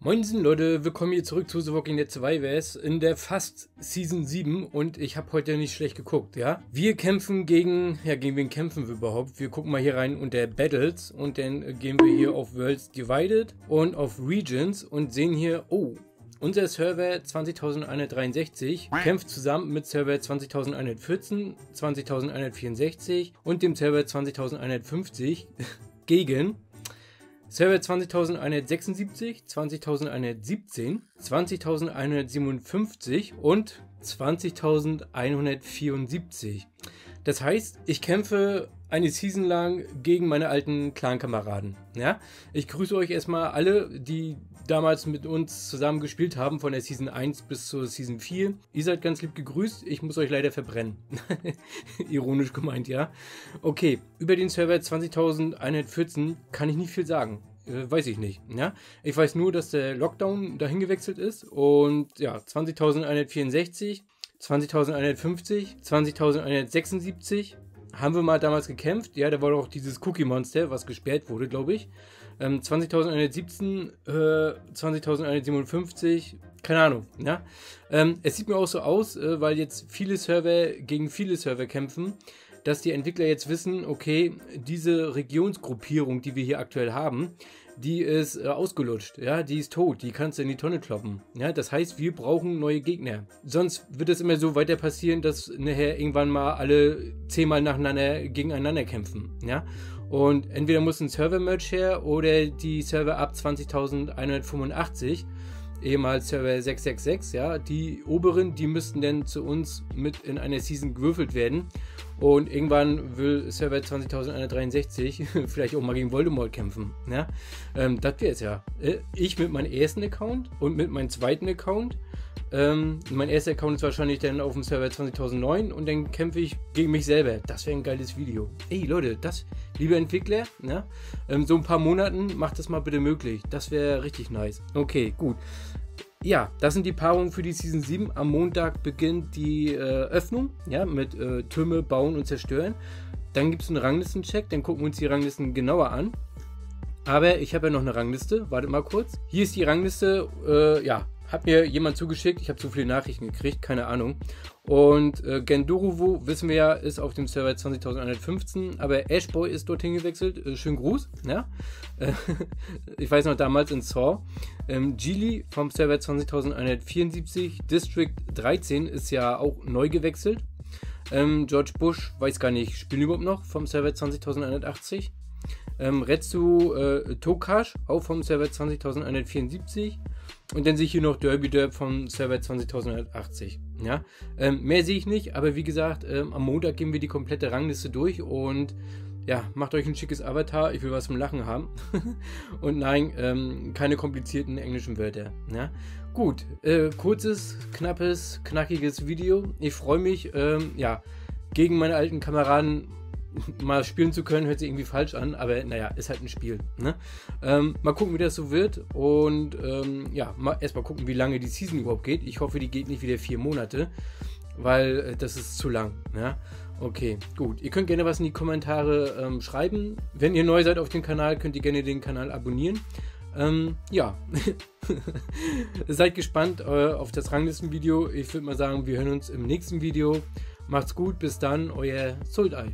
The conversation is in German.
Moinsen Leute, willkommen hier zurück zu The Walking Dead Survivors in der fast Season 7 und ich habe heute nicht schlecht geguckt, ja. Wir kämpfen gegen, ja gegen wen kämpfen wir überhaupt? Wir gucken mal hier rein unter Battles und dann gehen wir hier auf Worlds Divided und auf Regions und sehen hier, oh, unser Server 20.163 kämpft zusammen mit Server 20.114, 20.164 und dem Server 20.150 gegen Server 20.176, 20.117, 20.157 und 20.174. Das heißt, ich kämpfe eine Season lang gegen meine alten Clan-Kameraden. Ja? Ich grüße euch erstmal alle, die damals mit uns zusammen gespielt haben, von der Season 1 bis zur Season 4. Ihr seid ganz lieb gegrüßt, ich muss euch leider verbrennen. Ironisch gemeint, ja. Okay, über den Server 20.114 kann ich nicht viel sagen. Äh, weiß ich nicht. Ja? Ich weiß nur, dass der Lockdown dahin gewechselt ist und ja, 20.164, 20.150, 20.176 haben wir mal damals gekämpft. Ja, da war doch dieses Cookie Monster, was gesperrt wurde, glaube ich. Ähm, 20.117, äh, 20.157, keine Ahnung. Ja? Ähm, es sieht mir auch so aus, äh, weil jetzt viele Server gegen viele Server kämpfen, dass die Entwickler jetzt wissen, okay, diese Regionsgruppierung, die wir hier aktuell haben, die ist äh, ausgelutscht, ja, die ist tot, die kannst du in die Tonne kloppen. Ja, das heißt, wir brauchen neue Gegner. Sonst wird es immer so weiter passieren, dass nachher irgendwann mal alle zehnmal nacheinander gegeneinander kämpfen. Ja. Und entweder muss ein Server-Merge her oder die Server ab 20.185 ehemals Server 666, ja, die oberen, die müssten dann zu uns mit in einer Season gewürfelt werden. Und irgendwann will Server 20.163 vielleicht auch mal gegen Voldemort kämpfen. Ja? Ähm, das wäre es ja. Äh, ich mit meinem ersten Account und mit meinem zweiten Account ähm, mein erster Account ist wahrscheinlich dann auf dem Server 20.009 und dann kämpfe ich gegen mich selber. Das wäre ein geiles Video. Ey Leute, das, liebe Entwickler, ne? Ähm, so ein paar Monaten macht das mal bitte möglich. Das wäre richtig nice. Okay, gut. Ja, das sind die Paarungen für die Season 7. Am Montag beginnt die äh, Öffnung, ja, mit äh, Türme bauen und zerstören. Dann gibt es einen Ranglistencheck, dann gucken wir uns die Ranglisten genauer an. Aber ich habe ja noch eine Rangliste, wartet mal kurz. Hier ist die Rangliste, äh, ja, hat mir jemand zugeschickt. Ich habe zu viele Nachrichten gekriegt, keine Ahnung. Und äh, Genduruwu, wissen wir ja, ist auf dem Server 20.115, aber Ashboy ist dorthin gewechselt. Äh, schönen Gruß. Ja? Äh, ich weiß noch damals in Saw. Ähm, Geely vom Server 20.174, District 13 ist ja auch neu gewechselt. Ähm, George Bush, weiß gar nicht, spielen überhaupt noch vom Server 20.180. Ähm, Retsu äh, Tokash, auch vom Server 20.174. Und dann sehe ich hier noch Derby Derb vom Server 20.180. Ja? Ähm, mehr sehe ich nicht, aber wie gesagt, ähm, am Montag gehen wir die komplette Rangliste durch und ja, macht euch ein schickes Avatar. Ich will was zum Lachen haben. und nein, ähm, keine komplizierten englischen Wörter. Ja? Gut, äh, kurzes, knappes, knackiges Video. Ich freue mich, ähm, ja, gegen meine alten Kameraden mal spielen zu können, hört sich irgendwie falsch an, aber naja, ist halt ein Spiel. Ne? Ähm, mal gucken, wie das so wird und ähm, ja, mal, erstmal gucken, wie lange die Season überhaupt geht. Ich hoffe, die geht nicht wieder vier Monate, weil äh, das ist zu lang. Ja? Okay, gut. Ihr könnt gerne was in die Kommentare ähm, schreiben. Wenn ihr neu seid auf dem Kanal, könnt ihr gerne den Kanal abonnieren. Ähm, ja, seid gespannt äh, auf das Ranglistenvideo. Ich würde mal sagen, wir hören uns im nächsten Video. Macht's gut, bis dann, euer Soldei.